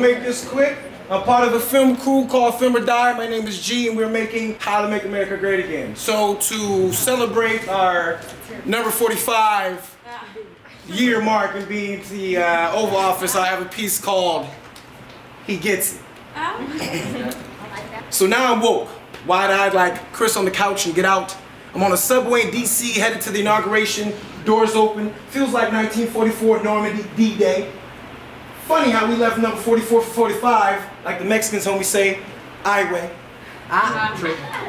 Make this quick. I'm part of a film crew called Film or Die. My name is G, and we're making How to Make America Great Again. So to celebrate our number 45 year mark and being the uh, Oval Office, I have a piece called He Gets It. so now I'm woke, wide-eyed like Chris on the couch and get out. I'm on a subway in DC headed to the inauguration. Doors open. Feels like 1944 Normandy D-Day. Funny how we left number 44 for 45, like the Mexicans homie say, I way. I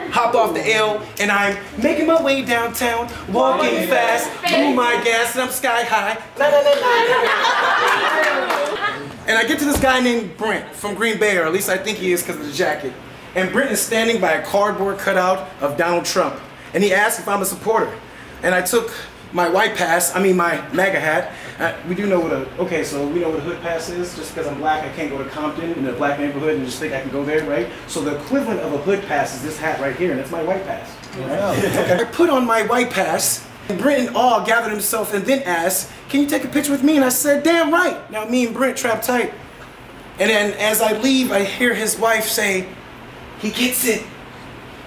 hopped off the L and I'm making my way downtown, walking fast, blew my gas and I'm sky high. La, la, la, and I get to this guy named Brent from Green Bay, or at least I think he is because of the jacket. And Brent is standing by a cardboard cutout of Donald Trump. And he asked if I'm a supporter. And I took my white pass, I mean my MAGA hat. Uh, we do know what a, okay, so we know what a hood pass is. Just because I'm black, I can't go to Compton in a black neighborhood and just think I can go there, right? So the equivalent of a hood pass is this hat right here, and it's my white pass. Right? okay. I put on my white pass, and Brent and all gathered himself and then asked, can you take a picture with me? And I said, damn right. Now me and Brent trapped tight. And then as I leave, I hear his wife say, he gets it.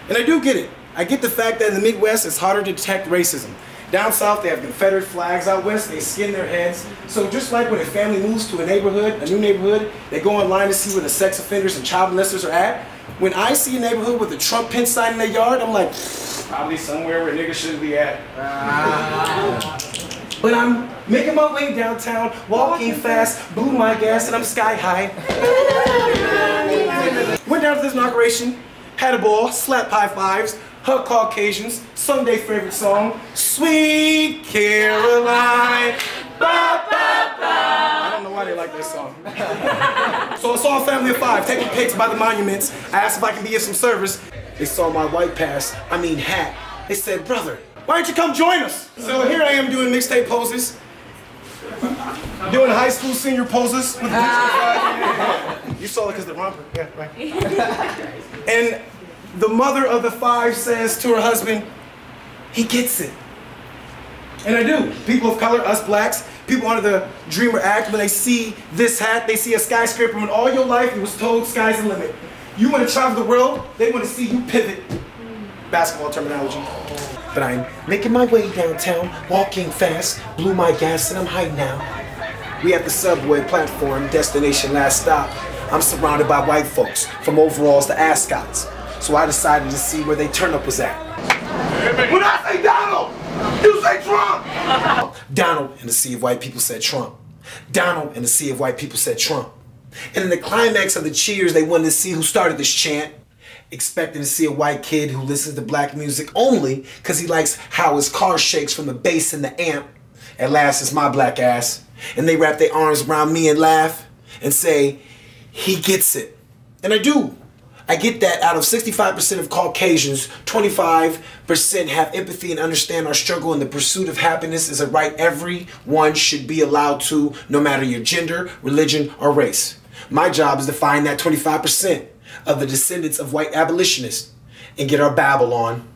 And I do get it. I get the fact that in the Midwest, it's harder to detect racism. Down south, they have Confederate flags. Out west, they skin their heads. So just like when a family moves to a neighborhood, a new neighborhood, they go online to see where the sex offenders and child molesters are at. When I see a neighborhood with a Trump pin sign in their yard, I'm like, probably somewhere where niggas should be at. Ah. But I'm making my way downtown, walking fast, blew my gas, and I'm sky high. Went down to this inauguration, had a ball, slapped high fives, her Caucasians, Sunday favorite song, Sweet Caroline. Ba, ba, ba. I don't know why they like this song. so I saw a family of five taking pics by the monuments. I asked if I can be of some service. They saw my white pass, I mean hat. They said, brother, why don't you come join us? So here I am doing mixtape poses. Doing high school senior poses with the ah. You saw it because the romper, yeah, right. and the mother of the five says to her husband, he gets it. And I do. People of color, us blacks, people under the Dreamer Act, when they see this hat, they see a skyscraper. When all your life you was told sky's the limit. You want to travel the world, they want to see you pivot. Basketball terminology. But I'm making my way downtown, walking fast, blew my gas, and I'm high now. We at the subway platform, destination last stop. I'm surrounded by white folks, from overalls to ascots. So I decided to see where they turn up was at. When I say Donald, you say Trump. Donald in the sea of white people said Trump. Donald in the sea of white people said Trump. And in the climax of the cheers, they wanted to see who started this chant, expecting to see a white kid who listens to black music only because he likes how his car shakes from the bass and the amp. At last, it's my black ass. And they wrap their arms around me and laugh and say, he gets it. And I do. I get that out of 65% of Caucasians, 25% have empathy and understand our struggle and the pursuit of happiness is a right everyone should be allowed to, no matter your gender, religion, or race. My job is to find that 25% of the descendants of white abolitionists and get our babble on.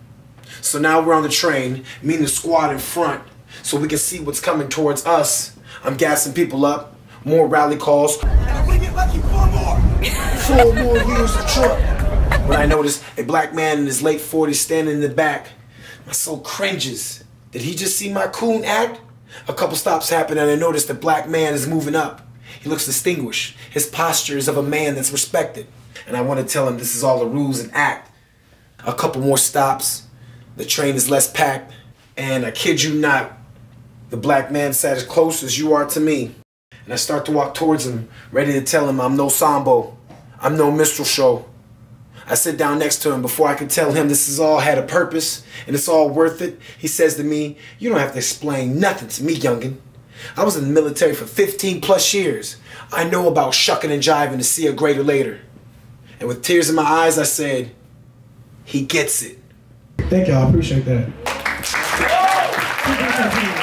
So now we're on the train, me and the squad in front, so we can see what's coming towards us. I'm gassing people up, more rally calls. Four more. Four more years of Trump. When I notice a black man in his late 40s standing in the back, my soul cringes. Did he just see my coon act? A couple stops happen and I notice the black man is moving up. He looks distinguished. His posture is of a man that's respected. And I want to tell him this is all a ruse and act. A couple more stops. The train is less packed. And I kid you not, the black man sat as close as you are to me. And I start to walk towards him, ready to tell him I'm no Sambo. I'm no Minstrel Show. I sit down next to him before I can tell him this has all had a purpose and it's all worth it. He says to me, You don't have to explain nothing to me, youngin'. I was in the military for 15 plus years. I know about shucking and jiving to see a greater later. And with tears in my eyes, I said, He gets it. Thank y'all. I appreciate that.